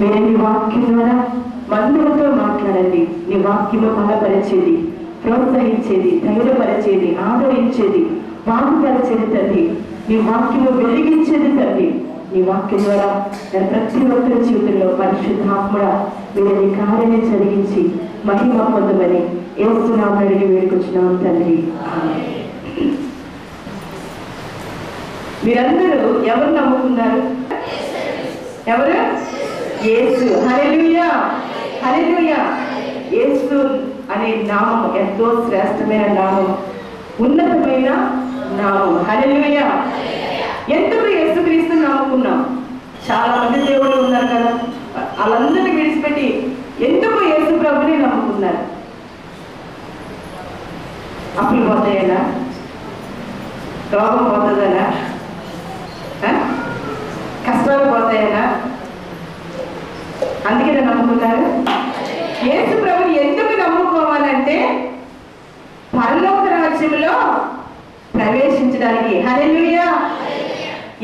మీరు నీ వాక్యం ద్వారా మందులతో మాట్లాడండి. నీ వాక్యము బలపరిచేది ప్రోత్సహించేది ధైర్యపరిచేది ఆదరించేది బాగుపరిచేది తండ్రి. నీ వాక్యము వెలిగించేది తండ్రి నీ వాక్యం ద్వారా నేను ప్రతి ఒక్కరి జీవితంలో పరిశుద్ధాత్మడ మీరు నీ కార్యాన్ని జరిగించి మహిమ పొందమని ఏస్తున్నామని అడిగి వేడుకొచ్చినాం తండ్రి మీరందరూ ఎవరు నమ్ముకున్నారు? ఎవరు? యేసు. హల్లెలూయా. హల్లెలూయా. యేసు అనే నామం ఎంతో శ్రేష్టమైన నామం. ఉన్నతమైన నామం. హల్లెలూయా. ఎందుకు యేసుక్రీస్తు నమ్ముకున్నాం చాలా మంది దేవుడు ఉన్నారు కదా. వాళ్ళందరినీ విడిచిపెట్టి ఎందుకు యేసు ప్రభుని నమ్ముకున్నారు? అప్పులు పోతాయనా? రోగం పోతుందనా? కష్టాలు పోతాయనా? అందుకే నమ్ముకున్నారు. యేసు ప్రభుని ఎందుకు నమ్ముకోవాలంటే పరలోక రాజ్యంలో ప్రవేశించడానికి. హల్లెలూయా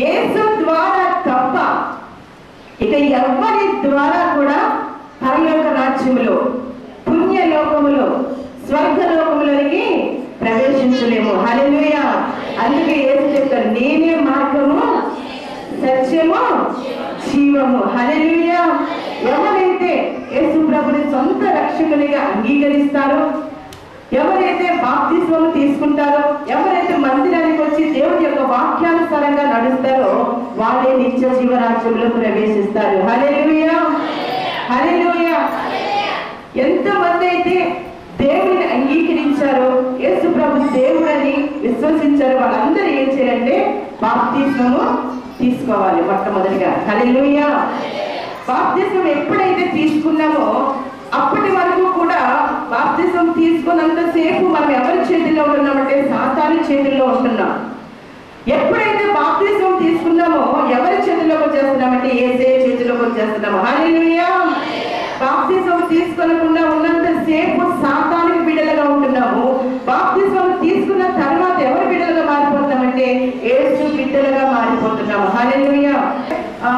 యేసు ద్వారా తప్ప ఇక ఎవ్వరి ద్వారా కూడా పరలోక రాజ్యములో పుణ్యలోకములో స్వర్గలోకములోనికి ప్రవేశించలేము. హల్లెలూయా అందుకే యేసు చెప్తారు నేనే మార్గము సత్యము జీవము. హల్లెలూయా ఎవరైతే యేసు ప్రభుని సొంత రక్షకునిగా అంగీకరిస్తారో ఎవరైతే బాప్తిస్వము తీసుకుంటారో ఎవరైతే మందిరానికి వచ్చి దేవుని యొక్క వాక్యానుసారంగా నడుస్తారో వాళ్ళే నిత్య జీవరాజ్యంలో ప్రవేశిస్తారు. హరేలుయ హల్లెలూయా! ఎంతమంది అయితే దేవుని అంగీకరించారో యేసు ప్రభు దేవుడని విశ్వసించారో వాళ్ళందరూ ఏం చేయాలంటే బాప్తిస్వము తీసుకోవాలి మొట్టమొదటిగా. హరేలుయ బాప్తిస్వం ఎప్పుడైతే తీసుకున్నామో అప్పటి వరకు కూడా బాప్తిజం తీసుకున్నంత సేపు మనం ఎవరి చేతిలో ఉంటున్నామంటే సాతాని చేతుల్లో ఉంటున్నాం. ఎప్పుడైతే బాప్తిజం తీసుకున్నామో ఎవరి చేతిలోకి వచ్చేస్తున్నామంటే ఏసే చేతిలోకి వచ్చేస్తున్నాము హల్లెలూయా! బాప్తిసం తీసుకోకుండా ఉన్నంత సేపు సాతానికి బిడలుగా ఉంటున్నాము. బాప్తిజం తీసుకున్న తర్వాత ఎవరి బిడలుగా మారిపోతున్నామంటే ఏసు బిడ్డలుగా మారిపోతున్నాము. హల్లెలూయా! ఆ,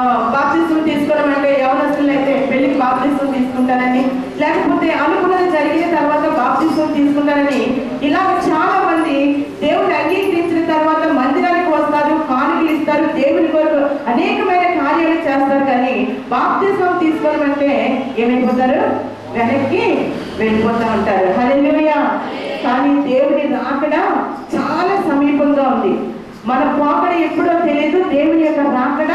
తీసుకోవడం అంటే యవనస్తులు అయితే పెళ్ళికి బాప్తిజం తీసుకుంటారని లేకపోతే అనుకున్నది జరిగిన తర్వాత బాప్తిసం తీసుకుంటారని ఇలా చాలా మంది దేవుడు అంగీకరించిన తర్వాత మందిరానికి వస్తారు కానుకలు ఇస్తారు దేవుని కొరకు అనేకమైన కార్యాలు చేస్తారు కానీ బాప్తిసం తీసుకోవడం అంటే ఏమైపోతారు? వెనక్కి వెళ్ళిపోతా ఉంటారు. హల్లెలూయా. కానీ దేవుని రాకడ చాలా సమీపంగా ఉంది. మన పోకడ ఎప్పుడో తెలియదు దేవుని యొక్క రాకడ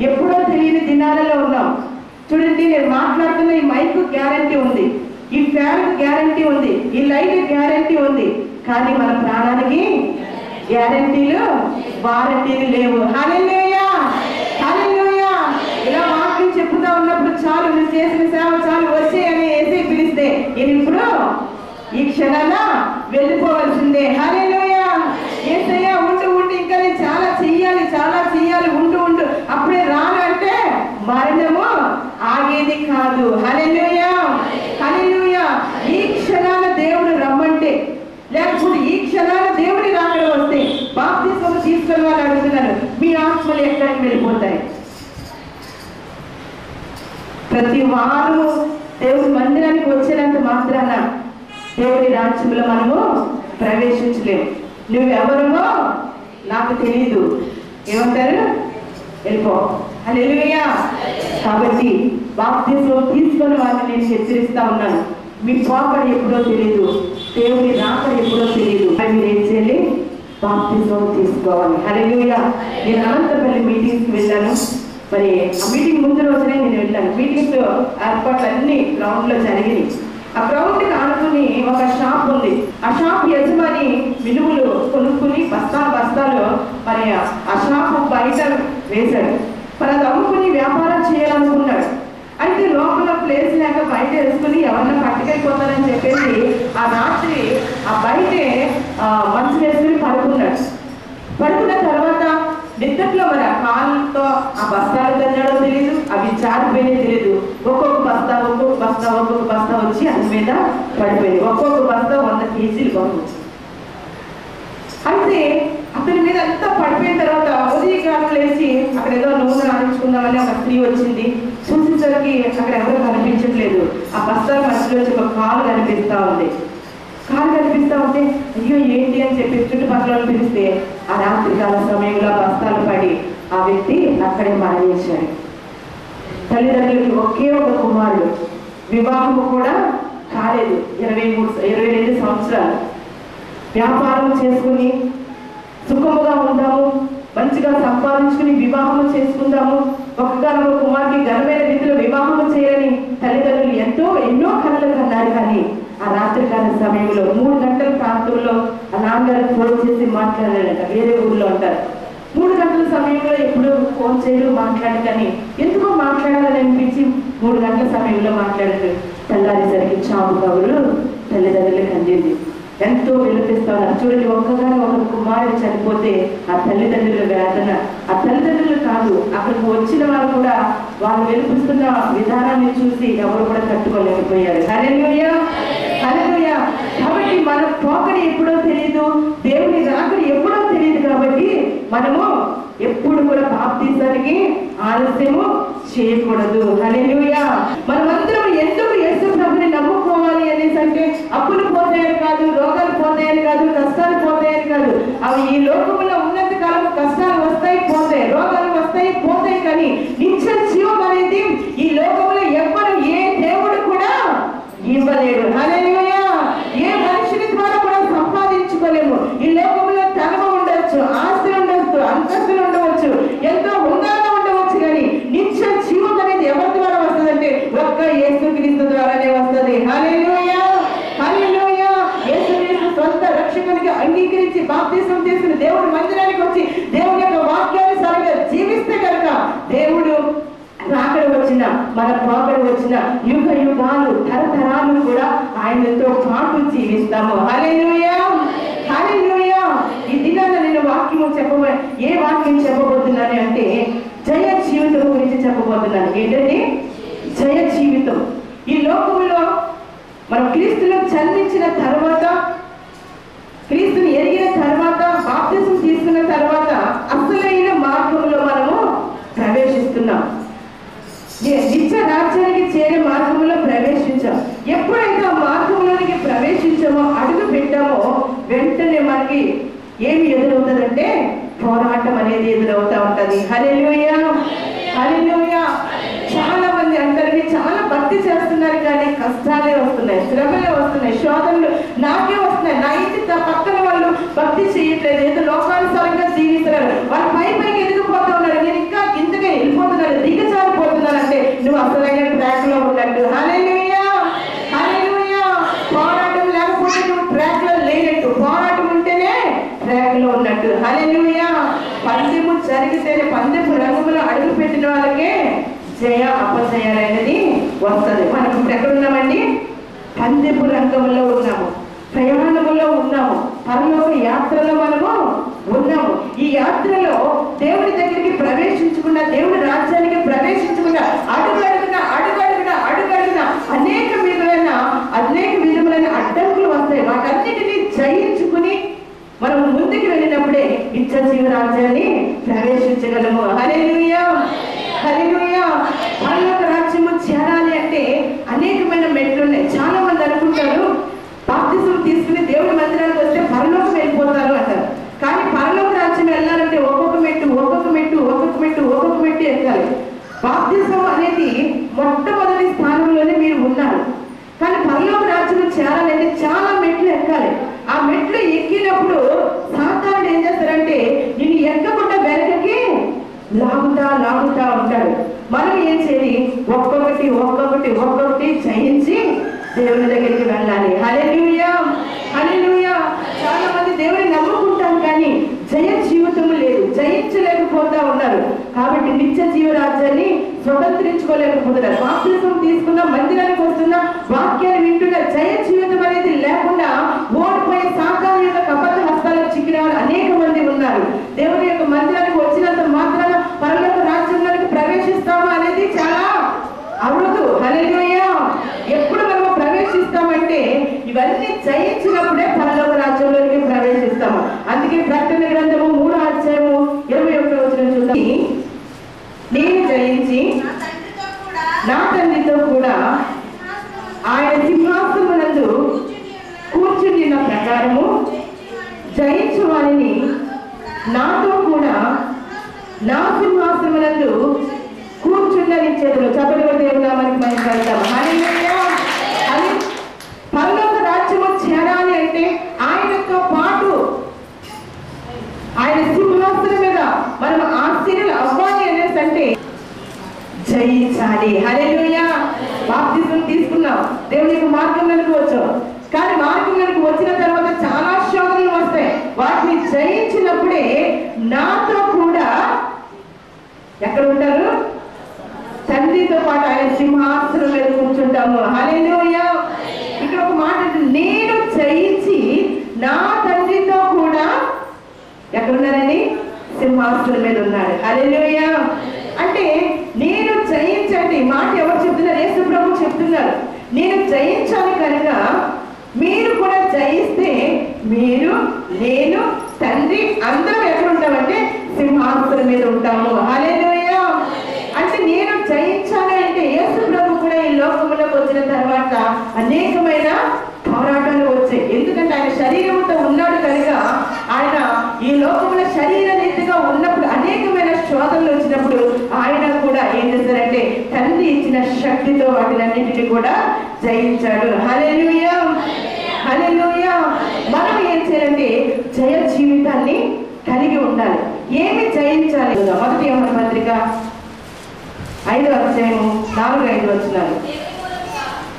ఎప్పుడో తెలియని దినాలలో ఉన్నాం. చూడండి నేను మాట్లాడుతున్న ఈ మైక్ గ్యారంటీ ఉంది. ఈ ఫ్యాన్ గ్యారంటీ ఉంది. ఈ లైట్ గ్యారంటీ ఉంది. కానీ మన ప్రాణానికి గ్యారంటీలు వారంటీలు లేవు. హల్లెలూయా హల్లెలూయా ఇలా వాక్యం చెప్తా ఉన్నప్పుడు చాలు నువ్వు చేసిన సేవ చాలు వచ్చే అని వేసి పిలిస్తే నేను ఇప్పుడు ఈ క్షణాన వెళ్ళిపోవలసిందే. హల్లెలూయా ఏసయ్యా ఉండు ఉండు ఇంకా నేను చాలా చెయ్యాలి చాలా చెయ్యాలి ఉండు ఉండు అప్పుడే రాను అంటే మరణము ఆగేది కాదు. హల్లెలూయా. హల్లెలూయా. ఈ క్షణాల దేవుడు రమ్మంటే లేకపోతే ఈ క్షణాల దేవుడి రాకడ వస్తే బాప్తిస్వం తీసుకుని వాళ్ళు అడుగుతున్నారు మీ ఆత్మలు ఎక్కడికి వెళ్ళిపోతాయి? ప్రతి వారము దేవుడి మందిరానికి వచ్చినంత మాత్రాన దేవుడి రాజ్యంలో మనము ప్రవేశించలేము. నువ్వెవరువో నాకు తెలియదు ఏమంటారు? వెళ్ళిపో. హల్లెలూయా. కాబట్టి బాప్తిజం తీసుకొని వారిని నేను హెచ్చరిస్తా ఉన్నాను. మీ పోకడ ఎప్పుడో తెలియదు దేవుని రాక ఎప్పుడో తెలియదు అని మీరు ఏం చేయాలి? బాప్తిజం తీసుకోవాలి. హల్లెలూయా. నేను అనంతపల్లి మీటింగ్స్కి వెళ్ళాను. మరి ఆ మీటింగ్ ముందు రోజునే నేను వెళ్ళాను. మీటింగ్స్ ఏర్పాట్లు అన్ని గ్రౌండ్లో జరిగినాయి. ఆ గ్రౌండ్కి ఆనుకుని ఒక షాప్ ఉంది. ఆ షాప్ యజమాని విలువలు కొనుక్కుని బస్తాలు బస్తాలు మరి ఆ షాప్ బయట వేశాడు. మరి అది అమ్ముకుని వ్యాపారం చేయాలనుకున్నాడు. అయితే లోపల ప్లేస్ లేక బయట వేసుకుని ఎవరన్నా పట్టుకెళ్ళిపోతారని చెప్పేసి ఆ రాత్రి ఆ బయటే మంచి వేసుకుని పడుకున్నాడు. పడుకున్న తర్వాత నిద్దట్లో మరి ఆ కాళ్ళతో ఆ బస్తాలు తన్నాడో తెలియదు అవి జారిపోయినా తెలియదు ఒక్కొక్క బస్తా ఒక్కొక్క బస్తా ఒక్కొక్క బస్తా వచ్చి అది మీద పడిపోయింది. ఒక్కొక్క బస్తా వంద కేజీలు బొమ్మ అయితే అతని మీద అంతా పడిపోయిన తర్వాత ఉదయకాలం లేచి అక్కడ ఏదో నూనె ఆడించుకుందామని ఒక స్త్రీ వచ్చింది. చూసేసరికి అక్కడ ఎవరు కనిపించట్లేదు. ఆ బస్తాల మధ్యలో ఒక కాలు కనిపిస్తూ ఉంది. కాలు కనిపిస్తా ఉంటే అయ్యో ఏంటి అని చెప్పి చుట్టుపక్కల పిలిస్తే ఆ రాత్రి కాల సమయంలో బస్తాలు పడి ఆ వ్యక్తి అక్కడే మరణించాడు తల్లిదండ్రులకి ఒకే ఒక కుమారుడు. వివాహము కూడా కాలేదు. ఇరవై మూడు ఇరవై రెండు సంవత్సరాలు. వ్యాపారం చేసుకుని సుఖముగా ఉందాము మంచిగా సంపాదించుకుని వివాహం చేసుకుందాము ఒక్కగానో కుమార్కి ఘనమైన రీతిలో వివాహము చేయాలని తల్లిదండ్రులు ఎంతో ఎన్నో కళలు కన్నారు కానీ ఆ రాత్రికాల సమయంలో మూడు గంటల ప్రాంతంలో ఆ నాన్నగారు ఫోన్ చేసి మాట్లాడారంట. వేరే ఊర్లో ఉంటారు మూడు గంటల సమయంలో ఎప్పుడు ఫోన్ చేయడం మాట్లాడు కానీ ఎందుకో మాట్లాడాలని అనిపించి మూడు గంటల సమయంలో మాట్లాడారు. తెల్లారేసరికి చావు కబురు తల్లిదండ్రులకు అందింది ఎంతో విలపిస్తాను. చూడండి ఒక్కగానే ఒక కుమారుడు చనిపోతే ఆ తల్లిదండ్రుల వేదన. ఆ తల్లిదండ్రులు కాదు అక్కడికి వచ్చిన వారు కూడా వాళ్ళు వినిపిస్తున్న విధానాన్ని చూసి ఎవరు కూడా తట్టుకోలేకపోయారు. హల్లెలూయా! హల్లెలూయా! కాబట్టి మన పోకడి ఎప్పుడో తెలియదు దేవుని రాకడి ఎప్పుడో తెలియదు కాబట్టి మనము ఎప్పుడు కూడా బాప్తీసానికి ఆలస్యము చేయకూడదు. హల్లెలూయా! మనమందరం ఎందుకు నమ్ముకోవాలి అంటే అప్పులు పోతాయని కాదు రోగాలు పోతాయని కాదు కష్టాలు పోతాయని కాదు. అవి ఈ లోకంలో ఉన్నంత కాలం కష్టాలు వస్తాయి పోతాయి రోగాలు వస్తాయి పోతాయి కానీ నిత్య జీవం అనేది ఈ లోకంలో ఎవ్వరు ఏ దేవుడు కూడా ఇవ్వలేడు హల్లెలూయా ఏ మనుషుని ద్వారా కూడా సంపాదించుకోలేము ఈ లోకంలో ధనము ఉండొచ్చు ఆస్తి ఉండొచ్చు అంతస్తులు ఉండవచ్చు ఎంతో హుందాగా ఉండవచ్చు కానీ నిత్య జీవం అనేది ఎవరి ద్వారా వస్తుందంటే ఒక్క యేసుక్రీస్తు ద్వారానే వస్తుంది హల్లెలూయా హల్లెలూయా యేసుక్రీస్తు సొంత రక్షకునిగా అంగీకరించి బాప్తిసం తీసుకుని దేవుడి మందిరానికి వచ్చి దేవుని యొక్క వాక్యానుసారంగా జీవిస్తే కనుక దేవుడు రాకడ వచ్చిన మన పోకడ వచ్చిన యుగ యుగాలు తరతరాలు కూడా ఆయనతో పాటు జీవిస్తాము. హల్లెలూయా! హల్లెలూయా! ఈ దినాన నేను వాక్యము చెప్పబో ఏ వాక్యం చెప్పబోతున్నాను అంటే జయ జీవితం గురించి చెప్పబోతున్నాను. ఏంటంటే జయ జీవితం. ఈ లోకంలో మనం క్రీస్తులో చల్లించిన తర్వాత క్రీస్తుని ఎరిగిన తర్వాత బాప్తిసం తీసుకున్న తర్వాత అసలైన మార్గంలో మనము ప్రవేశిస్తున్నాం ని- నిత్య రాజ్యానికి చేరే మార్గంలో ప్రవేశించాం ఎప్పుడైతే ఆ మార్గంలోనికి ప్రవేశించామో అడుగు పెట్టామో వెంటనే మనకి ఏమి ఎదురవుతుందంటే పోరాటం అనేది ఎదురవుతా ఉంటది. హల్లెలూయా! హల్లెలూయా! చాలా మంది అంటారు చాలా భక్తి చేస్తున్నారు కానీ కష్టాలే వస్తున్నాయి శ్రమలే వస్తున్నాయి శోధన నాకే వస్తున్నాయి నా ఇంటి త- పక్కన వాళ్ళు భక్తి చేయట్లేదు ఏదో లోకానుసారంగా జీవిస్తున్నారు వాళ్ళు పై పైకి ఎదిగిపోతూ ఉన్నారు నేను ఇంకా ఇంతగా వెళ్ళిపోతున్నారు దిగజారిపోతున్నారు అంటే నువ్వు అసలైన ట్రాక్లో ఉన్నట్టు హల్లెలూయా హల్లెలూయా పోరాటం లేకపోతే నువ్వు ట్రాక్లో లేనట్టు పోరాటం ఉంటేనే ట్రాక్లో ఉన్నట్టు హల్లెలూయా పందెము జరిగితేనే పందెపు రంగంలో అడుగు పెట్టిన వాళ్ళకే జయ అపజయాలనేది వస్తుంది మనం ఇప్పుడు ఎక్కడ ఉన్నామండి పందెపు రంగంలో ఉన్నాము. ప్రయాణంలో ఉన్నాము. పరలోక యాత్రలో మనము ఉన్నాము. ఈ యాత్రలో దేవుడి దగ్గరికి ప్రవేశించకుండా దేవుడి రాజ్యానికి ప్రవేశించకుండా అడుగడుగున అడుగడుగున అడుగడుగున అనేక విధమైన అనేక విధములైన అడ్డంకులు వస్తాయి. వాటన్నిటిని జయించుకుని మనం ముందుకు వెళ్ళినప్పుడే నిత్య రాజ్యాన్ని ప్రవేశించగలము. హల్లెలూయా! హల్లెలూయా! పరలోక రాజ్యము చాలా అంటే అనేకమైన మెట్లు ఉన్నాయి చాలా మంది అనుకుంటారు బాప్తిజం తీసుకుని దేవుడి మందిరానికి వస్తే పరలోకం వెళ్ళిపోతారు అంటారు కానీ పరలోక రాజ్యం వెళ్ళాలంటే ఒక్కొక్క మెట్టు ఒక్కొక్క మెట్టు ఒక్కొక్క మెట్టు ఒక్కొక్క మెట్టు ఎక్కాలి బాప్తిజం అనేది మొట్టమొదటి స్థానంలోనే మీరు ఉన్నారు. కానీ పరలోక రాజ్యం చేరాలంటే చాలా మెట్లు ఎక్కాలి. ఆ మెట్లు ఎక్కినప్పుడు సాధారణ ఏం చేస్తారంటే నిన్ను ఎక్కకుండా వెనకకి లాగుతా లాగుతా ఉంటాడు. మనం ఏం చేయాలి? ఒక్కొక్కటి ఒక్కొక్కటి ఒక్కొక్కటి జయించి దేవుని దగ్గరికి వెళ్ళాలి. స్వతంత్రించుకోలేకపోతున్నారు. బాప్తిజం తీసుకున్న మందిరానికి వస్తున్న వాక్యాన్ని వింటున్న జయ జీవితం అనేది లేకుండా ఓడిపోయే సాతాన్ యొక్క కపట హస్తాలకు చిక్కిన అనేక మంది ఉన్నారు. దేవుని యొక్క మందిరానికి వచ్చినంత మాత్రాన పరలోక రాజ్యంలోనికి ప్రవేశిస్తామా అనేది చాలా అవరుదు హలేయ ఎప్పుడు మనం ప్రవేశిస్తామంటే ఇవన్నీ జయించినప్పుడే పరలోక రాజ్యంలోనికి ప్రవేశిస్తాము. అందుకే ప్రకటన గ్రంథము మూడో అధ్యాయము ఇరవై సింహాసనమునందు కూర్చుని ఉన్న ప్రకారము జయించు వారిని నాతో కూడా నా సింహాసనమునందు కూర్చుండనిచ్చేదును చప్పటి కొట్టి దేవుని నామానికి మనం వెళ్తాము అది పరలోక రాజ్యము చేరాలి అంటే ఆయనతో పాటు ఆయన సింహాసనం మీద మనం ఆశ్చర్యలు అవ్వాలి అనేసి అంటే జయించాలి. హరే బాప్తిజం తీసుకున్నాం. యొక్క మార్గంలోకి వచ్చాం. కానీ మార్గంలోకి వచ్చిన తర్వాత చాలా శోధనలు వస్తాయి. వాటిని జయించినప్పుడే నాతో కూడా ఎక్కడ ఉంటారు? తండ్రితో పాటు ఆయన సింహాసనం మీద కూర్చుంటాము. హల్లెలూయా. ఇక్కడ ఒక మాట నేను జయించి నా తండ్రితో కూడా ఎక్కడున్నారని సింహాసనం మీద ఉన్నాడు. హల్లెలూయా. అంటే నేను జయించండి ఈ మాట ఎవరు చెప్తున్నారు యేసు అంటున్నారు నేను జయించాలి కనుక మీరు కూడా జయిస్తే మీరు నేను తండ్రి అందరం ఎక్కడ ఉంటామంటే సింహాసనం మీద ఉంటాము. హల్లెలూయా. అంటే నేను జయించాలి అంటే యేసు ప్రభు కూడా ఈ లోకంలోకి వచ్చిన తర్వాత అనేకమైన పోరాటాలు వచ్చాయి. ఎందుకంటే ఆయన శరీరంతో ఉన్నాడు కనుక ఆయన ఈ లోకంలో శరీర రీతిగా ఉన్నప్పుడు అనేకమైన శోధనలు వచ్చినప్పుడు ఆయన కూడా ఏం చేశారంటే తండ్రి ఇచ్చిన శక్తితో వాటినన్నింటినీ కూడా జయించాడు. హల్లెలూయా! హల్లెలూయా! మనం ఏం చేయాలంటే జయ జీవితాన్ని కలిగి ఉండాలి. ఏమి జయించాలి? మొదటి యోహాను పత్రిక ఐదు అధ్యాయము నాలుగు ఐదు వచ్చినారు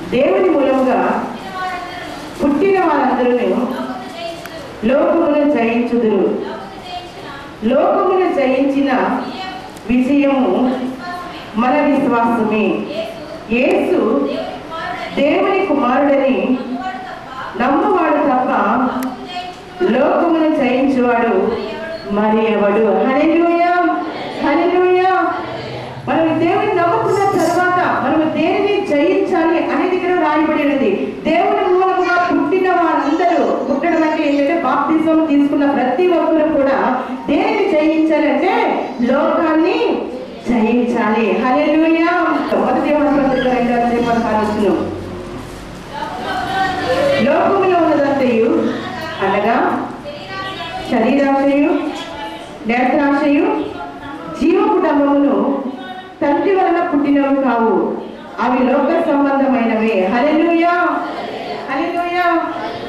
దేవుని మూలముగా పుట్టిన వారందరూ లోకమును జయించుదురు. లోకమును జయించిన విజయము మన విశ్వాసమే. యేసు దేవుని కుమారుడని నమ్మవాడు తప్ప లోకమును జయించువాడు మరి ఎవడు? హల్లెలూయా! హల్లెలూయా! మనం దేవుని నమ్ముకున్న తర్వాత మనం దేనిని జయించాలి అనేది ఇక్కడ రాయబడి ఉన్నది. దేవుని మూలముగా పుట్టిన వారందరూ పుట్టడం అంటే ఏంటంటే బాప్తిజం తీసుకున్న ప్రతి ఒక్కరు కూడా దేనిని జయించాలంటే లోకాన్ని జయించాలి. హల్లెలూయా! మొదటి యోహాను పత్రిక రెండో అధ్యాయం పదహారు ఉన్నదంతయు? అనగా శరీరాశయు నేత్రాశయు జీవ కుటుంబమును తండ్రి వలన పుట్టినవి కావు. అవి లోక సంబంధమైనవే. హలెలుయా హలెలుయా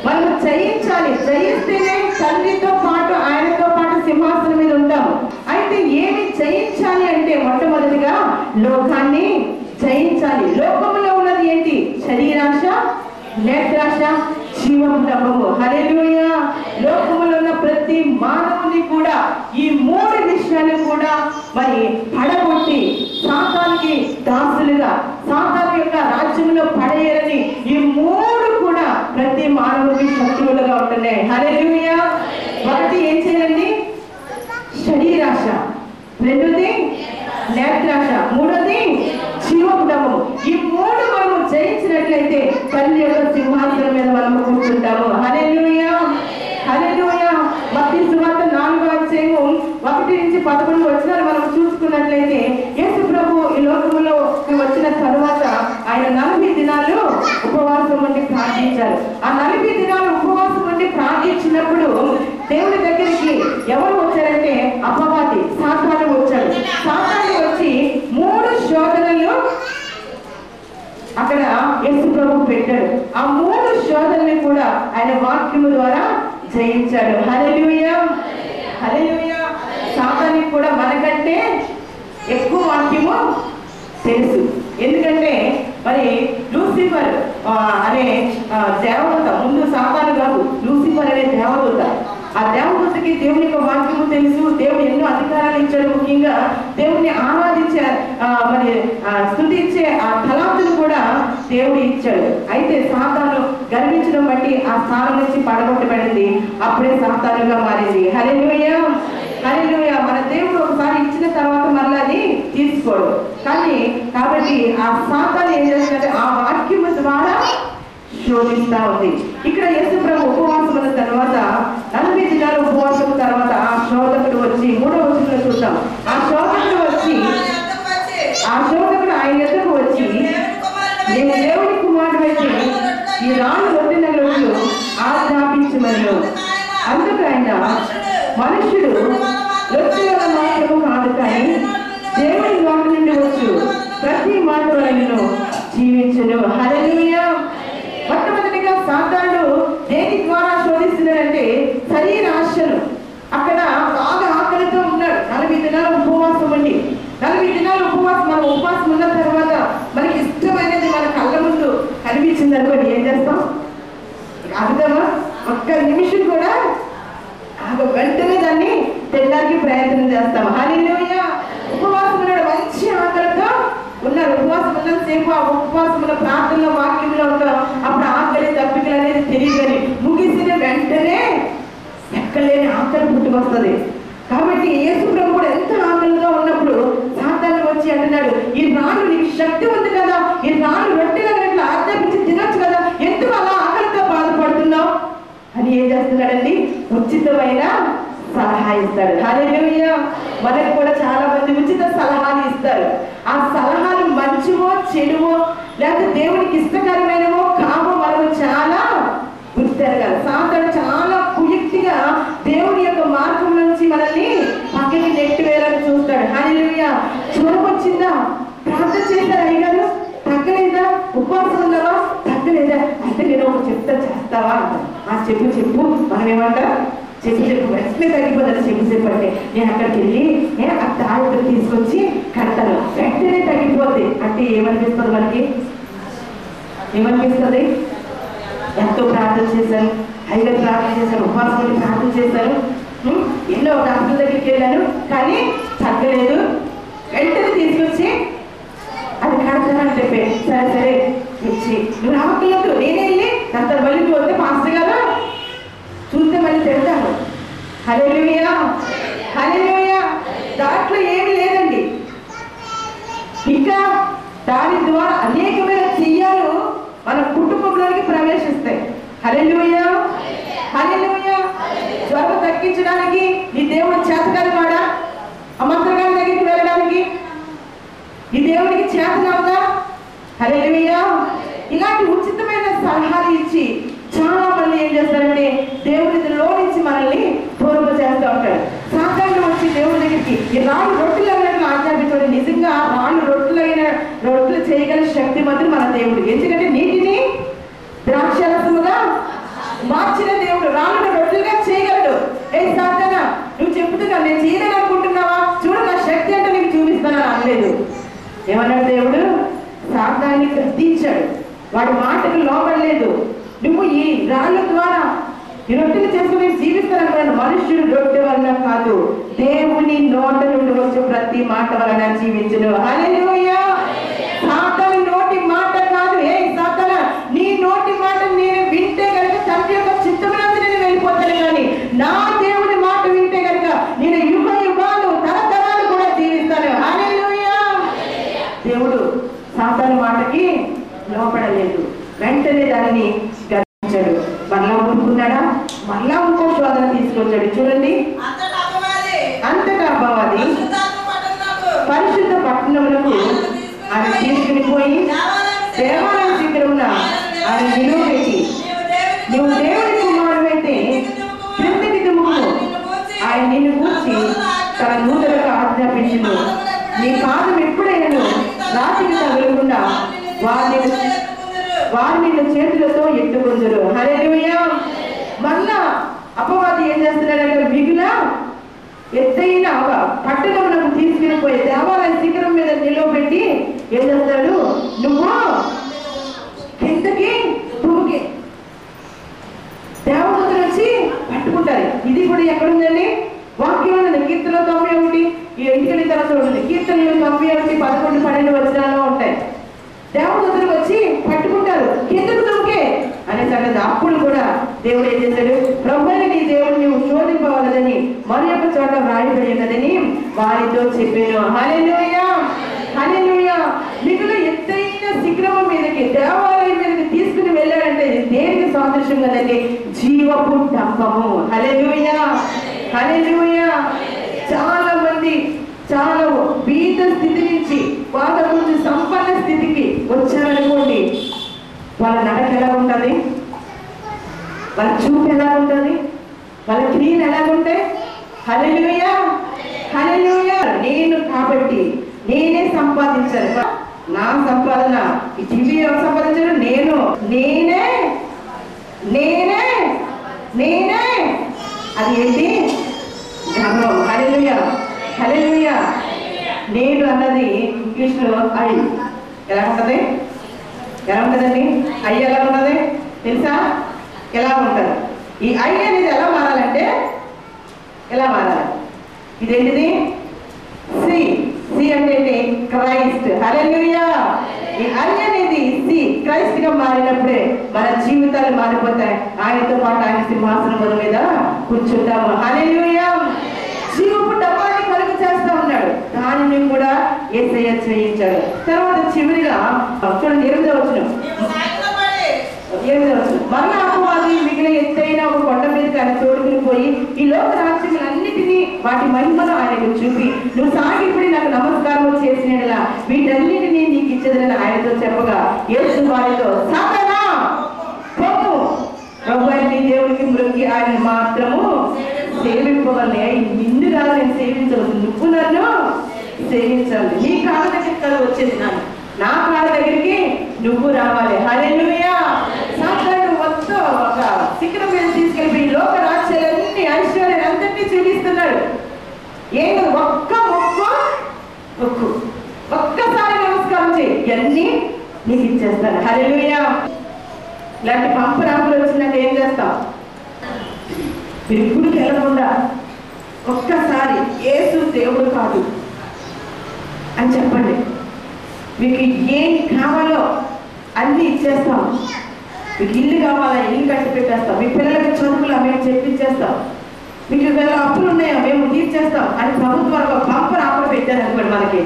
మనం జయించాలి. జయిస్తేనే తండ్రితో పాటు ఆయన పాటు సింహాసనం మీద ఉంటాం అయితే ఏమి అంటే మొట్టమొదటిగా లోకాన్ని జయించాలి. లోకంలో ఉన్నది ఏంటి? శరీరాశ నేత్రాశ జీవముండము హల్లెలూయా! లోకములో ఉన్న ప్రతి మానవుని కూడా ఈ మూడు విషయాలు కూడా మరి పడగొట్టి సాతానికి దాసులుగా సాతాన్ యొక్క రాజ్యంలో పడేయరని ఈ మూడు కూడా ప్రతి మానవుడికి శత్రువులుగా ఉంటున్నాయి. హల్లెలూయా! ఒకటి ఏం చేయాలండి? శరీరాశ. రెండోది నేత్రాశ మూడోది జీవకుటము ఈ మూడు మనము జయించినట్లయితే తల్లి యొక్క సింహాసనం మీద మనము కూర్చుంటాము. హల్లెలూయా. హల్లెలూయా. మత్తి సువార్త నాలుగో అధ్యాయము ఒకటి నుంచి పదకొండు వచ్చినారు మనం చూసుకున్నట్లయితే యేసు ప్రభు ఈ లోకంలో వచ్చిన తరువాత ఆయన నలభై దినాలు ఉపవాసం ఉండి ప్రార్థించారు. ఆ నలభై దినాలు ఉపవాసం ఉండి ప్రార్థించినప్పుడు దేవుడి దగ్గరికి ఎవరు వచ్చారంటే అపవాది సాతాను వచ్చాడు సాతాను వచ్చి మూడు శోధనలు అక్కడ యేసు ప్రభు పెట్టాడు. ఆ మూడు శోధనని కూడా ఆయన వాక్యము ద్వారా జయించాడు. హరలుయ హరలుయ సాతానికి కూడా మనకంటే ఎక్కువ వాక్యము తెలుసు. ఎందుకంటే మరి లూసిఫర్ అనే ఆ, ముందు సాతాను కాదు లూసిఫర్ అనే దేవదూత. ఆ దేవదూతకి దేవుని యొక్క వాక్యము తెలుసు. దేవుడు ఎన్నో అధికారాలు ఇచ్చాడు ముఖ్యంగా. దేవుని ఆరాధించే ఆ, మరి ఆ, ఆ తలాంతులు కూడా దేవుడు ఇచ్చాడు. అయితే సాతాను గర్వించడం బట్టి ఆ స్థానం నుంచి పడగొట్టబడింది. అప్పుడే సాతానుగా మారింది. హల్లెలూయా! హల్లెలూయా! మన దేవుడు ఒకసారి ఇచ్చిన తర్వాత మళ్ళీ అది తీసుకోడు. కానీ కాబట్టి ఆ సాతాను ఏం చేస్తుందంటే ఆ వాక్యము ద్వారా శోధిస్తా ఉంది ఇక్కడ యేసుప్రభు ఉపవాసం ఉన్న తర్వాత నలభై దినాలు ఉపవాసం తర్వాత ఆ శోధకుడు వచ్చి మూడో వచనంలో చూద్దాం. ఆ శోధకుడు వచ్చి ఆ శోధకుడు ఆయన ఎదురుకు వచ్చి నేను దేవుని కుమారుడు అయితే ఈ రాను రొట్టెల రోజు ఆజ్ఞాపించమను. అందుకు ఆయన మనుషుడు రొట్టె మాత్రము కాదు కానీ దేవుని నోటి నుండి వచ్చు ప్రతి మాట వలన జీవించును హల్లెలూయా మొట్టమొదటిగా సాతానుడు దేని ద్వారా శోధిస్తున్నాడంటే శరీర ఆశలు అక్కడ బాగా ఆకలితో ఉన్నాడు నలభై దినాలు ఉపవాసం ఉండి నలభై దినాలు ఉపవాసం మనం ఉపవాసం ఉన్న తర్వాత మనకి ఇష్టమైనది మన కళ్ళ ముందు కనిపించింది అనుకోండి ఏం చేస్తాం అర్థమా ఒక్క నిమిషం కూడా ఆగ వెంటనే దాన్ని తినడానికి ప్రయత్నం చేస్తాం హల్లెలూయ ఉపవాసం ఉన్నాడు మంచి ఆకలితో ఉన్నారు ఉపవాసం ఆ ఉపవాసంలో ప్రార్థనలో వాక్యంలో ఉంటాం అప్పుడు ఆకలి తప్పికలు అనేది తెలియదని ముగిసిన వెంటనే ఎక్కలేని ఆకలి పుట్టుకొస్తుంది. కాబట్టి యేసు ప్రభు కూడా ఎంత ఆకలిగా ఉన్నప్పుడు సాతాను వచ్చి అంటున్నాడు ఈ రాళ్ళు నీకు శక్తి ఉంది కదా ఈ రాళ్ళు రొట్టెల గంటలు ఆజ్ఞాపించి తినొచ్చు కదా ఎందుకు అలా ఆకలితో బాధపడుతున్నావు? అని ఏం చేస్తున్నాడండి? ఉచితమైన సహాయిస్తాడు ఇస్తాడు. మనకు కూడా చాలా మంది ఉచిత సలహాలు ఇస్తారు. ఆ సలహాలు మంచివో చెడువో లేకపోతే దేవునికి ఇష్టకరమైనవో కావో మనము చాలా గుర్తెరగాలి. సాతాను చాలా కుయుక్తిగా దేవుని యొక్క మార్గం నుంచి మనల్ని పక్కకి నెట్టి వేయాలని చూస్తాడు. హల్లెలూయా. చూడకొచ్చిందా ప్రార్థన చేశారు అయ్యగారు తగ్గలేదా? ఉపవాసం ఉన్నావా? తగ్గలేదా? అయితే నేను ఒక చెప్తా చేస్తావా ఆ చెప్పు చెప్పు. మనం ఏమంటారు చెప్పు చెప్పు వెంటనే తగ్గిపోతారు చెప్పు. అంటే నేను అక్కడికి వెళ్ళి నేను ఆ తాళితో తీసుకొచ్చి కడతాను వెంటనే తగ్గిపోద్ది అంటే ఏమనిపిస్తుంది మనకి ఏమనిపిస్తుంది ఎంతో ప్రార్థన చేశాను హైగా ప్రార్థన చేశాను ఉపవాసం ప్రార్థన చేశాను ఎన్నో డాక్టర్ దగ్గరికి వెళ్ళాను కానీ తగ్గలేదు వెంటనే తీసుకొచ్చి అది కడతానని చెప్పే సరే సరే ఇచ్చి నువ్వు రావట్లేదు నేనే వెళ్ళి తర్వాత మళ్ళీ పోతే వస్తే పాస్టర్ గారు చూస్తే దాంట్లో ఏమీ లేదండి. ఇంకా దాని ద్వారా అనేకమైన చెయ్యాలు మన కుటుంబంలోకి ప్రవేశిస్తాయి. హల్లెలూయా హల్లెలూయా. జ్వరం తగ్గించడానికి ఈ దేవుడు చేతకాని వాడా? ఆ దగ్గరికి వెళ్ళడానికి. ఈ దేవుడికి చేతనవుదా? హల్లెలూయా ఇలాంటి ఉచితమైన సలహాలు ఇచ్చి చాలా మంది ఏం చేస్తారంటే దేవుడిలో నుంచి మనల్ని దూరం చేస్తూ ఉంటాడు సాధారణ వచ్చి దేవుడి దగ్గరికి రాళ్ళు రొట్టెలు అన్నట్లు ఆజ్ఞాపించాడు నిజంగా రాళ్ళు రొట్టెలైన రొట్టెలు చేయగల శక్తి మాత్రం మన దేవుడు. ఎందుకంటే నీటిని ద్రాక్షరసముగా మార్చిన దేవుడు రాళ్ళు రొట్టెలుగా చేయగలడు. ఏ సాధన నువ్వు చెప్తున్నా నేను చేయలేను అనుకుంటున్నావా చూడు నా శక్తి అంటే నీకు చూపిస్తానని అనలేదు. ఏమన్నాడు దేవుడు? సాధనాన్ని గద్దించాడు వాడి మాటకు లోపడలేదు నువ్వు ఈ రాళ్ళ ఈ రొట్టెలు చేసుకుని జీవిస్తానన్నాడు మనుష్యుడు రొట్టె వలన కాదు దేవుని నోట నుండి వచ్చే ప్రతి మాట వలన జీవించును. హల్లెలూయా! సాతాను నోటి మాట కాదు. ఏ సాతాన నీ నోటి మాట నేను వింటే కనుక తండ్రి యొక్క చిత్తమునందు నేను వెళ్ళిపోతాను కానీ నా దేవుని మాట వింటే కనుక నేను యుగ యుగాలు తరతరాలు కూడా జీవిస్తాను. హల్లెలూయా! దేవుడు సాతాను మాటకి లోపడలేదు. వెంటనే దానిని గర్వించాడు మళ్ళా ఊరుకున్నాడా మళ్ళా ఇంకో శోధన తీసుకొచ్చాడు చూడండి అంతటా అబ్బవాది పరిశుద్ధ పట్టణములకు ఆయన తీసుకుని పోయి దేవాలయ శిఖరమున ఆయన నిలువ పెట్టి నువ్వు దేవుని కుమారుడైతే క్రిందికి దుమ్ముకు ఆయన నిన్ను కూర్చి తన నూతలకు ఆజ్ఞాపించును నీ పాదం ఎప్పుడైనా రాతికి తగలకుండా వారిని వారు నిన్ను చేతులతో ఎత్తుకుందరు. హల్లెలూయా. మళ్ళా అపవాది ఏం చేస్తున్నాడంటే మిగిలిన ఎత్తైన ఒక పట్టణమునకు తీసుకుని పోయే దేవాలయ శిఖరం మీద నిలవబెట్టి ఏం చేస్తాడు? నువ్వు కిందకి తుమ్ముకి దేవదూతలు వచ్చి పట్టుకుంటారు. ఇది కూడా ఎక్కడుందండి? వాక్యం ఉన్నది కీర్తన తొంభై ఒకటి ఈ ఇంటికి తర్వాత ఉంటుంది. కీర్తన తొంభై ఒకటి పదకొండు పన్నెండు వచనాలు ఉంటాయి. దేవ వచ్చి పట్టుకుంటారు కిందకు తుమ్ముకే అనే సంగతి అప్పుడు కూడా దేవుడు ఏం చేశాడు? ప్రభుని నీ దేవుడు నువ్వు శోధింపవలదని మరి యొక్క చోట వ్రాయబడి కదని వారితో చెప్పాను. హలెలుయా హలెలుయా మిగులు ఎత్తైన శిఖరం మీదకి దేవాలయం మీదకి తీసుకుని వెళ్ళాడంటే ఇది దేనికి సాదృశ్యం కదండి జీవపు డంపము హలెలుయా హలెలుయా చాలా మంది చాలా బీద స్థితి నుంచి వాళ్ళ ముందు సంపన్న స్థితికి వచ్చారనుకోండి వాళ్ళ నడక ఎలా ఉంటుంది? వాళ్ళ చూపు ఎలా ఉంటుంది? వాళ్ళ క్రియలు ఎలా ఉంటాయి? హల్లెలూయా! హల్లెలూయా! నేను కాబట్టి నేనే సంపాదించాను నా సంపాదన ఈ టీవీ ఎవరు సంపాదించారు? నేను. నేనే. నేనే. నేనే. అది ఏంటి? గర్వం హల్లెలూయా! హల్లెలూయా! నేను అన్నది ఇంగ్లీష్లో ఐ ఎలా ఉంటుంది? ఎలా ఉంటుందండి? ఐ ఎలా ఉంటుంది? తెలుసా? ఎలా ఉంటారు ఈ ఐ అనేది ఎలా మారాలంటే ఎలా మారాలి? ఇదేంటిది? సి. సి అంటే ఏంటి? క్రైస్ట్. హల్లెలూయా! ఈ ఐ అనేది సి క్రైస్ట్గా మారినప్పుడే మన జీవితాలు మారిపోతాయి. ఆయనతో పాటు ఆయన సింహాసనం మీద కూర్చుంటాము. హల్లెలూయా! జీవపు డబ్బాన్ని కలుగు చేస్తా ఉన్నాడు. దానిని కూడా ఏసయ్య చేయించాడు. తర్వాత చివరిగా చూడండి ఎనిమిదో వచ్చిన ఎనిమిదో మరణ అపవాది మిగిలిన ఎత్తైన ఒక కొండ మీదకి ఆయన తోడుకుని పోయి ఈ లోక రాజ్యములన్నిటినీ వాటి మహిమను ఆయనకు చూపి నువ్వు సాగిపడి నాకు నమస్కారం చేసిన వీటన్నిటినీ నీకు ఇచ్చేదని ఆయనతో చెప్పగా యేసు వారితో సాతనా పోము ప్రభు దేవునికి మృంగి ఆయన మాత్రము సేవింపవలే నిన్ను కాదు నేను సేవించవద్దు నువ్వు నన్ను సేవించాలి. నీ కాళ్ళ దగ్గరికి కాదు వచ్చేది నన్ను. నా కాళ్ళ దగ్గరికి నువ్వు రావాలి. హరే సాతాను మొత్తం ఒక శిఖరం మీద తీసుకెళ్ళిపోయి ఈ లోక రాజ్యాలన్నీ ఐశ్వర్యాలు అందరినీ చూపిస్తున్నాడు ఒక్క మొక్క మొక్కు. ఒక్కసారి నమస్కారం చేయి. ఇవన్నీ నీకు ఇచ్చేస్తాను. హల్లెలూయా. ఇలాంటి పంపు రాపులు వచ్చిందంటే ఏం చేస్తాం మీరు గుడికి వెళ్ళకుండా ఒక్కసారి ఏసు దేవుడు కాదు అని చెప్పండి. మీకు ఏం కావాలో అన్నీ ఇచ్చేస్తాం. మీకు ఇల్లు కావాలా ఇల్లు కట్టి పెట్టేస్తాం. మీ పిల్లలకి చదువులు మేము చెప్పించేస్తాం మీకు వేళ అప్పులు ఉన్నాయో? మేము తీర్చేస్తాం. అని ప్రభుత్వం ఒక బంపర్ ఆఫర్ పెట్టారు అనుకోండి మనకి.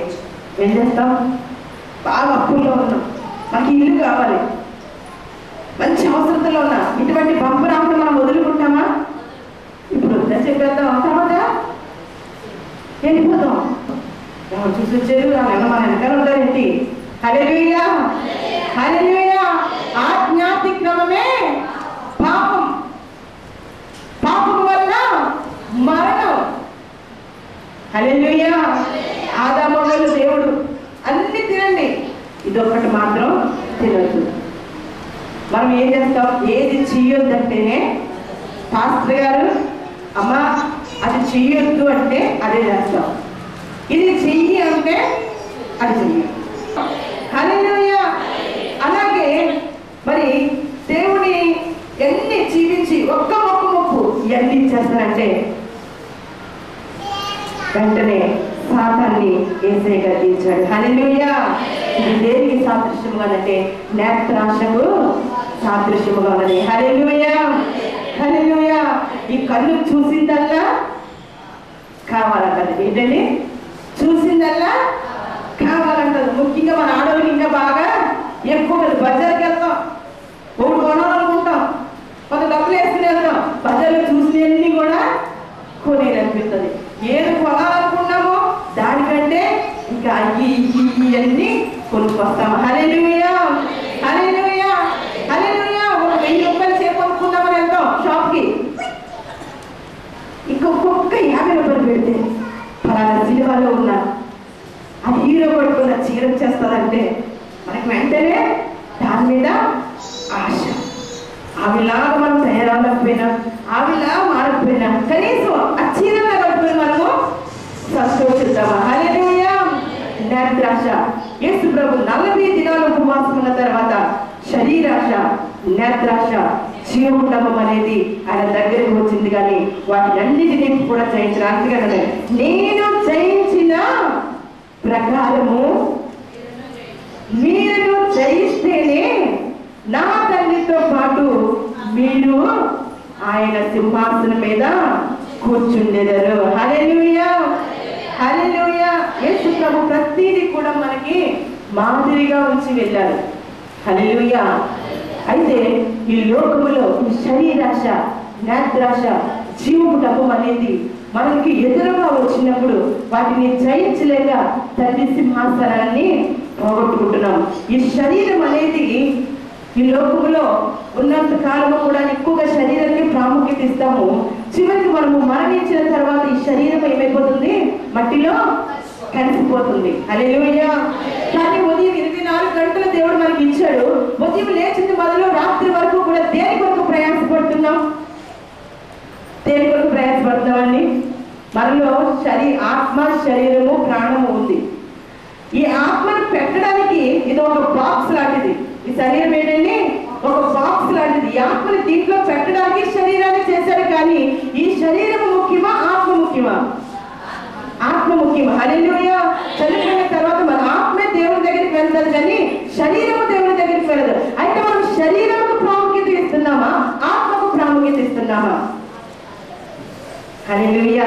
ఏం చేస్తాం? బాగా అప్పుల్లో ఉన్నాం. మనకి ఇల్లు కావాలి. మంచి అవసరతలో ఉన్నా. ఇటువంటి బంపర్ ఆఫర్ మనం వదులుకుంటామా? ఇప్పుడు వద్దా చెప్పేద్దాం. తర్వాత వెళ్ళిపోదాం చూసి వచ్చారు మన వెనకాల ఉంటారేంటి? హరే హరే ఆజ్ఞాతిక్రమమే పాపం పాపం వల్ల మరణం హల్లెలూయా. ఆదామోలు దేవుడు అన్ని తినండి. ఇదొక్కటి మాత్రం తినద్దు మనం ఏం చేస్తాం? ఏది చెయ్యొద్దంటేనే పాస్టర్ గారు అమ్మా అది చెయ్యొద్దు అంటే అదే చేస్తాం. ఇది చెయ్యి అంటే అది చెయ్యి. హల్లెలూయా. అలాగే మరి దేవుని ఎన్ని జీవించి ఒక్క మొక్క మొక్కు ఇవన్నీ ఇచ్చేస్తారంటే వెంటనే శాపాన్ని ఏసైగా తీర్చాడు హల్లెలూయా! ఇది దేనికి సాదృశ్యముగా అంటే నేత్రాశకు సాదృశ్యముగా ఉన్నది హల్లెలూయా! హల్లెలూయా! ఈ కళ్ళు చూసిందల్లా కావాలంటది. ఏంటండి? చూసిందల్లా కావాలంటది. ముఖ్యంగా మన ఆడవాళ్ళు ఇంకా బాగా ఎక్కువ బజార్ బజార్కి వెళ్తాం ఒకటి కొనాలనుకుంటాం కొంత డబ్బులు వేసుకుని వెళ్తాం బజార్లో చూసినవన్నీ కూడా కొనేదనిపిస్తుంది ఏది కొనాలనుకున్నామో దానికంటే ఇంకా అయ్యి ఇయ్యి ఇవన్నీ కొనుక్కొస్తాం హల్లెలూయా! హల్లెలూయా! హల్లెలూయా! ఒక వెయ్యి రూపాయలు సేపు కొనుక్కుందామని వెళ్తాం షాప్కి. ఇంకొక యాభై రూపాయలు పెడితే ఫలానా సినిమాలో ఉన్న ఆ హీరో కొడుకున్న చీర వచ్చేస్తుందంటే మనకి వెంటనే దాని మీద ఆశ ఆవిలాగా మనం తయారవలేకపోయినా ఆవిలా మారకపోయినా కనీసం ఆ చీరలా కట్టుకుని మనము సంతోషిద్దామా హల్లెలూయా నేత్రాశ యేసు ప్రభు నలభై దినాల ఉపవాసం ఉన్న తర్వాత శరీరాశ నేత్రాశ జీవకుండమం అనేది ఆయన దగ్గరికి వచ్చింది కానీ వాటినన్నిటినీ కూడా జయించిన కదా నేను జయించిన ప్రకారము మీరు జయిస్తేనే నా తండ్రితో పాటు మీరు ఆయన సింహాసనం మీద కూర్చుండేదారు. హల్లెలూయా! హల్లెలూయా! యేసు ప్రభు ప్రతిదీ కూడా మనకి మాదిరిగా ఉంచి వెళ్ళారు హల్లెలూయా! అయితే ఈ లోకములో ఈ శరీరాశ నేత్రాశ జీవపు డబ్బం అనేది మనకి ఎదురుగా వచ్చినప్పుడు వాటిని జయించలేక తల్లి సింహాసనాన్ని పోగొట్టుకుంటున్నాం. ఈ శరీరం అనేది ఈ లోకములో ఉన్నంత కాలము కూడా ఎక్కువగా శరీరానికి ప్రాముఖ్యత ఇస్తాము. చివరికి మనము మరణించిన తర్వాత ఈ శరీరం ఏమైపోతుంది? మట్టిలో కలిసిపోతుంది. అలెలుయ్యా కానీ ఉదయం ఇరవై నాలుగు గంటల దేవుడు మనకి ఇచ్చాడు. ఉదయం లేచిన మొదలు రాత్రి వరకు కూడా దేని కొరకు ప్రయాసపడుతున్నాం? దేని కొరకు ప్రయాసపడుతున్నామండి మనలో శరీ ఆత్మ శరీరము ప్రాణము ఉంది. ఈ ఆత్మను పెట్టడానికి ఇది ఒక బాక్స్ లాంటిది. ఈ శరీరం ఏంటండి? ఒక బాక్స్ లాంటిది. ఈ ఆత్మని దీంట్లో పెట్టడానికి ముఖ్యం హరియ చనిపోయిన తర్వాత మన ఆత్మ దేవుని దగ్గరికి వెళ్తారు కానీ శరీరము దేవుని దగ్గరికి వెళ్ళదు. అయితే మనం శరీరముకు ప్రాముఖ్యత ఇస్తున్నామా? ఆత్మకు ప్రాముఖ్యత ఇస్తున్నామా? హరియ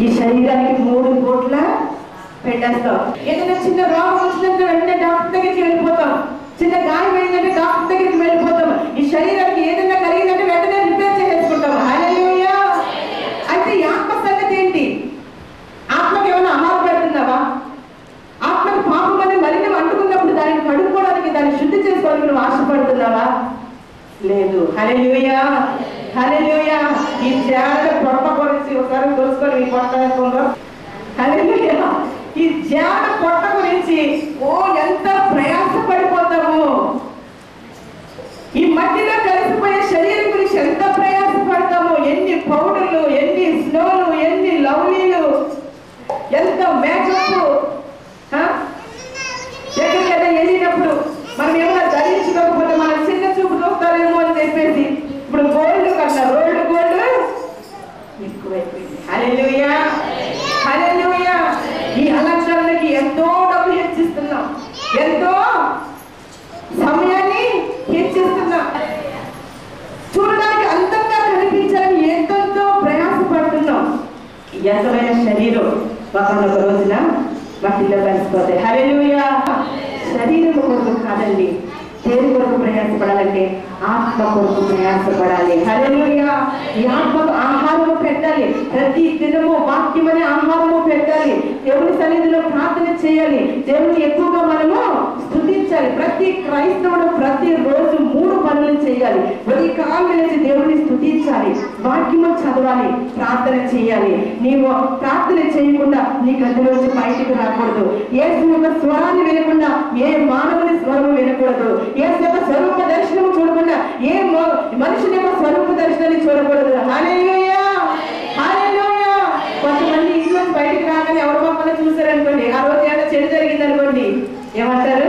ఈ శరీరానికి మూడు కోట్ల పెట్టేస్తాం. ఏదైనా చిన్న రోగం వచ్చిందంటే వెంటనే డాక్టర్ దగ్గరికి వెళ్ళిపోతాం. చిన్న గాయం అయిందంటే డాక్టర్ దగ్గరికి వెళ్ళిపోతాం ఈ శరీరానికి ఏదైనా కలిగిందంటే వెంటనే రిపేర్ చేసేసుకుంటాం హల్లెలూయ అయితే ఈ ఆత్మ సంగతి ఏంటి ఆత్మకి ఏమైనా ఆహారం పెడుతున్నావా ఆత్మకి పాపం అనే మలినం అంటుకున్నప్పుడు దానిని కడుక్కోవడానికి దాన్ని శుద్ధి చేసుకోవడానికి నువ్వు ఆశపడుతున్నావా లేదు. హల్లెలూయా హల్లెలూయా. ఈ జాడ పొట్ట గురించి ఒకసారి తెలుసుకొని మీ పొట్ట వేసుకుందాం ఈ జాడ పొట్ట గురించి ఓ ఎంత ప్రయాస పడిపోతాము ఈ మట్టిలో కలిసిపోయే శరీరం గురించి ఎంత ప్రయాస పడతాము ఎన్ని పౌడర్లు ఎన్ని స్నోలు ఎన్ని లవ్లీలు ఎంత మేకప్ ఎక్కడికైనా వెళ్ళినప్పుడు మనం ఏమైనా ధరించుకోకపోతే మన చిన్న చూపు చూస్తారేమో అని చెప్పేసి ఇప్పుడు గోల్డ్ కన్నా రోల్డ్ గోల్డ్ ఎక్కువైపోయింది హల్లెలూయా హల్లెలూయా ఈ అలంకరణకి ఎంతో డబ్బు హెచ్చిస్తున్నాం ఎంతో సమయాన్ని హెచ్చిస్తున్నాం చూడడానికి అందంగా కనిపించాలని ఎంతో ప్రయాసపడుతున్నాం ఈ అందమైన శరీరం ఒకనొక రోజున మట్టిలో కలిసిపోతాయి హరే శరీరం కొరకు కాదండి దేని కొరకు ప్రయాసపడాలంటే ఆత్మ కొరకు ప్రయాసపడాలి. హల్లెలూయా. ఈ ఆత్మకు ఆహారము పెట్టాలి. ప్రతి దినము వాక్యమనే ఆహారము పెట్టాలి. దేవుని సన్నిధిలో ప్రార్థన చేయాలి. దేవుని ఎక్కువగా మనము స్థుతించాలి. ప్రతి క్రైస్తవుడు ప్రతి రోజు మూడు పనులు చేయాలి. ప్రతి కాలం లేచి దేవుని స్థుతించాలి. వాక్యము చదవాలి. ప్రార్థన చేయాలి. నీవు ప్రార్థన చేయకుండా నీ గదిలోంచి బయటికి రాకూడదు. ఏ యొక్క స్వరాన్ని వినకుండా ఏ మానవుని స్వరము వినకూడదు. ఏ యొక్క స్వరూప దర్శనం చూడకుండా ఏ మనిషిని యొక్క స్వరూప దర్శనాన్ని చూడకూడదు. హల్లెలూయా! హల్లెలూయా! కొంతమంది ఇంట్లో నుంచి బయటికి రాగానే ఎవరు మమ్మల్ని చూసారనుకోండి ఆ రోజు ఏమైనా చెడు జరిగింది అనుకోండి ఏమంటారు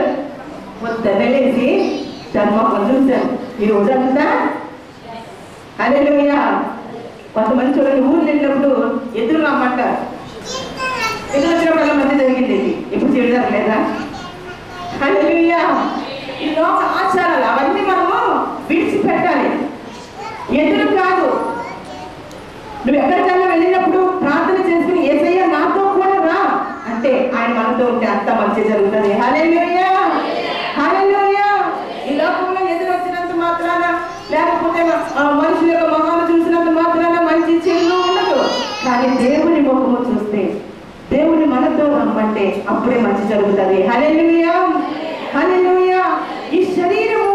మొత్తం వెళ్ళేసి చర్మం చూశారు. ఈ రోజంతా హల్లెలూయా! కొంతమంది చూడండి ఊర్లు వెళ్ళినప్పుడు ఎదురు రమ్మంటారు ఎదురు వచ్చినప్పుడు మధ్య జరిగింది? ఇప్పుడు చెడు జరగలేదా? హల్లెలూయా! ఈ లోక ఆచారాలు అవన్నీ మనము విడిచిపెట్టాలి ఎదురు కాదు. నువ్వు ఎక్కడికైనా వెళ్ళినప్పుడు ప్రార్థన చేసుకుని ఏసయ్య నాతో కూడా రా. అంటే ఆయన మనతో ఉంటే అంత మంచి జరుగుతుంది. హల్లెలూయా! హల్లెలూయా! ఈ లోకంలో ఎదురు వచ్చినంత మాత్రాన లేకపోతే ఆ, మనుషుల యొక్క మొహాలు చూసినంత మాత్రాన మంచి చెడు ఉండదు. కానీ దేవుని ముఖము చూస్తే దేవుని మనతో రమ్మంటే అప్పుడే మంచి జరుగుతుంది. హల్లెలూయా హల్లెలూయా ఈ శరీరము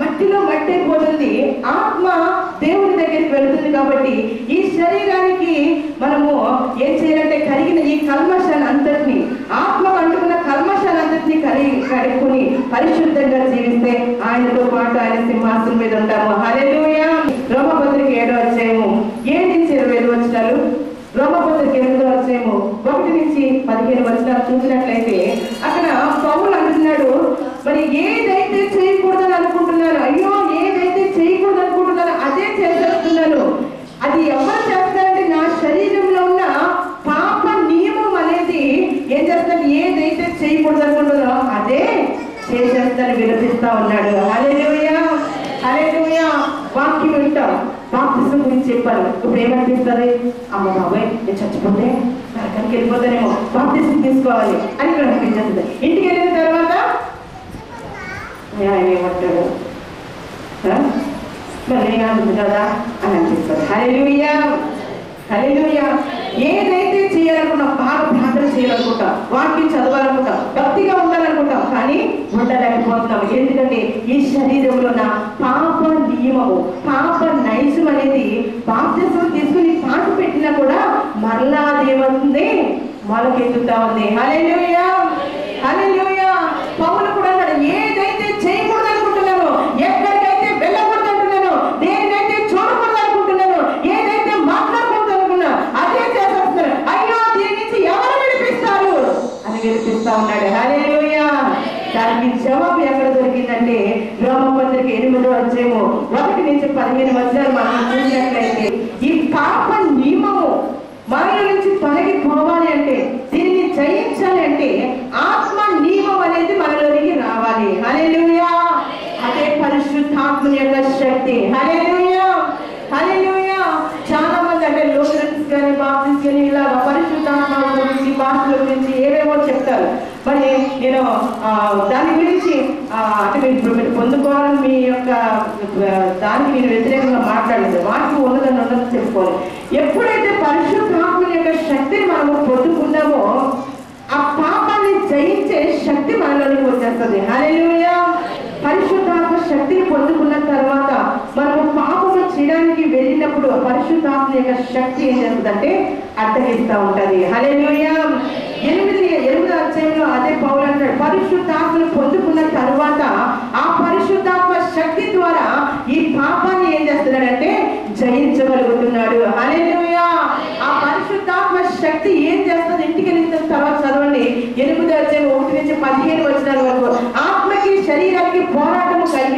మట్టిలో మట్టి అయిపోతుంది ఆత్మ దేవుని దగ్గరికి వెళుతుంది కాబట్టి ఈ శరీరానికి మనము ఏం చేయాలంటే కరిగిన ఈ కల్మశాన్ని అంతటిని ఆత్మకు అంటుకున్న కల్మషాన్ని అంతటిని కరిగి కడుక్కుని పరిశుద్ధంగా జీవిస్తే ఆయనతో పాటు ఆయన సింహాసనం మీద ఉంటాము. హల్లెలూయా. రోమపత్రిక ఏడో అధ్యాయము ఏడు నుంచి ఇరవై ఐదు వచ్చినాలు రోమపత్రిక ఎనిమిదో అధ్యాయము ఒకటి నుంచి పదిహేను వచనాలు చూసినట్లయితే అక్కడ పౌలు అంటున్నాడు మరి ఏదైతే అది ఎవరు చేస్తారంటే నా శరీరంలో ఉన్న పాప నియమం అనేది ఏం చేస్తాను ఏదైతే చేయకూడదు అనుకుంటుందో అదే చేసేస్తాను వినిపిస్తా ఉన్నాడు. హల్లెలూయా! హల్లెలూయా! వాక్యం వింటాం. బాప్తిజం గురించి చెప్పారు ఇప్పుడు ఏమనిపిస్తుంది? అమ్మ బాబాయ్ నేను చచ్చిపోతే నరకానికి వెళ్ళిపోతానేమో. బాప్తిజం తీసుకోవాలి అని ఇక్కడ అనిపించేస్తుంది. ఇంటికి వెళ్ళిన తర్వాత? ఆయన ఏమంటాడు భలేగా ఉంది కదా అని అనిపిస్తుంది హల్లెలూయా! హల్లెలూయా! ఏదైతే చేయాలనుకున్నాం బాగా ప్రార్థన చేయాలనుకుంటాం వాక్యం చదవాలనుకుంటాం భక్తిగా ఉండాలనుకుంటాం కానీ ఉండలేకపోతున్నాం ఎందుకంటే ఈ శరీరంలో నా పాప నియమము పాప నైజం అనేది బాప్తిసం తీసుకుని పాటు పెట్టినా కూడా మరలా అదేమవుతుంది మొలకెత్తుతా ఉంది. హల్లెలూయా హల్లెలూయా పౌలు కూడా అన్నాడు ఏదైతే చేయకూడదు అనుకుంటున్నాను ఎక్కడికైతే వెళ్ళకూడదు అంటున్నాను దేనినైతే చూడకూడదు అనుకుంటున్నాను ఏదైతే మాట్లాడకూడదు అనుకున్నా అదే చేసేస్తున్నారు అయ్యో దీని నుంచి ఎవరు విడిపిస్తారు అని విడిపిస్తా ఉన్నాడు హల్లెలూయా దానికి జవాబు ఎక్కడ దొరికిందంటే రోమపత్రిక ఎనిమిదో అధ్యాయము ఒకటి నుంచి పదిహేను వచనాలు మనం చూసినట్లయితే ఈ పాప నియమము మనల నుంచి తొలగిపోవాలి అంటే దీనిని జయించాలి అంటే ఆత్మ నియమం అనేది మనలోనికి రావాలి హల్లెలూయా అదే పరిశుద్ధాత్మ యొక్క శక్తి. చాలా మంది అంటే లోకన్స్ కానీ బాప్టిస్ట్ కానీ ఇలా పరిశుద్ధాత్మ గురించి భాషల గురించి ఏవేవో చెప్తారు. మరి నేను దాని గురించి అంటే మీరు ఇప్పుడు మీరు పొందుకోవాలని మీ యొక్క దానికి నేను వ్యతిరేకంగా మాట్లాడలేదు. వాటికి ఉన్నదని ఉన్నదని చెప్పుకోవాలి ఎప్పుడైతే పరిశుద్ధాత్మ యొక్క శక్తిని మనము పొందుకున్నామో ఆ పాపాన్ని జయించే శక్తి మనలోనికి వచ్చేస్తుంది. హల్లెలూయా! పరిశుద్ధాత్మ శక్తిని పొందుకున్న తర్వాత మనము పాపము చేయడానికి వెళ్ళినప్పుడు పరిశుద్ధాత్మ యొక్క శక్తి ఏం చేస్తుందంటే అడ్డగిస్తూ ఉంటుంది. హలే ఎనిమిది ఎనిమిది అధ్యాయంలో అదే పౌలు అంటాడు పరిశుద్ధాత్మను పొందుకున్న తర్వాత ఆ పరిశుద్ధాత్మ శక్తి ద్వారా ఈ పాపాన్ని ఏం చేస్తున్నాడంటే జయించగలుగుతున్నాడు. హలే ఆ పరిశుద్ధాత్మ శక్తి ఏం చేస్తుంది? ఇంటికి వెళ్ళిన తర్వాత చదవండి. ఎనిమిది అధ్యాయం ఒకటి నుంచి పదిహేను వచ్చిన వరకు. ఆత్మకి శరీరానికి పోరాడు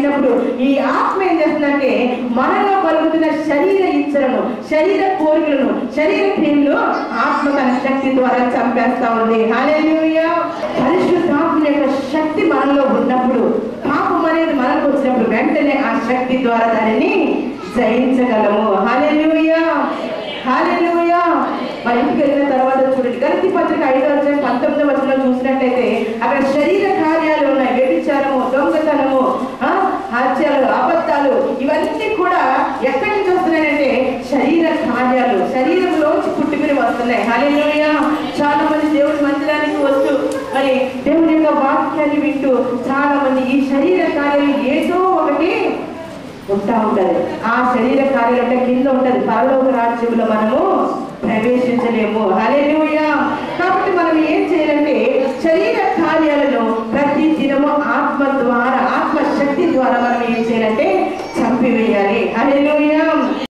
కలిగినప్పుడు ఈ ఆత్మ ఏం చేస్తుందంటే మనలో కలుగుతున్న శరీర ఇచ్చలను శరీర కోరికలను శరీర క్రియలు ఆత్మ తన శక్తి ద్వారా చంపేస్తా ఉంది. పరిశుద్ధాత్మ యొక్క శక్తి మనలో ఉన్నప్పుడు పాపం అనేది మనకు వచ్చినప్పుడు వెంటనే ఆ శక్తి ద్వారా దానిని జయించగలము. హాలెలుయా హాలెలుయా మరి ఇంటికి వెళ్ళిన తర్వాత చూడండి. గతి పత్రిక ఐదో వచ్చిన పంతొమ్మిదో వచ్చిన చూసినట్టయితే అక్కడ శరీర కార్యాలు ఉన్నాయి వ్యభిచారము దొంగతనము ఆ, హత్యలు అబద్ధాలు ఇవన్నీ కూడా ఎక్కడి నుంచి వస్తున్నాయంటే శరీర కార్యాలు శరీరంలోంచి పుట్టుకుని వస్తున్నాయి. హల్లెలూయా! చాలా మంది దేవుడి మందిరానికి వస్తూ మరి దేవుని యొక్క వాక్యాన్ని వింటూ చాలా మంది ఈ శరీర కార్యాలు ఏదో ఒకటి ఉంటా ఉంటది. ఆ శరీర కార్యాలు అంటే కింద ఉంటది. పరలోక రాజ్యంలో మనము ప్రవేశించలేము. హల్లెలూయా! కాబట్టి మనం ఏం చేయాలంటే శరీర కార్యాలను